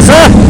Nasıl?